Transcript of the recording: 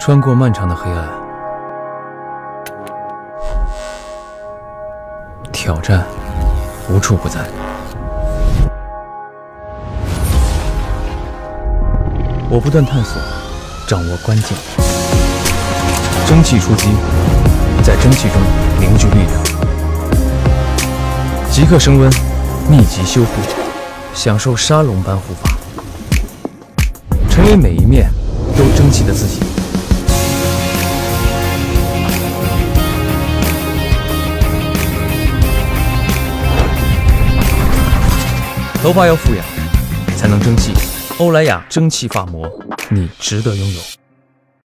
穿过漫长的黑暗，挑战无处不在。我不断探索，掌握关键。蒸汽出击，在蒸汽中凝聚力量。即刻升温，密集修护，享受沙龙般护发，成为每一面都争气的自己。头发要富养，才能争气。欧莱雅蒸汽发膜，你值得拥有。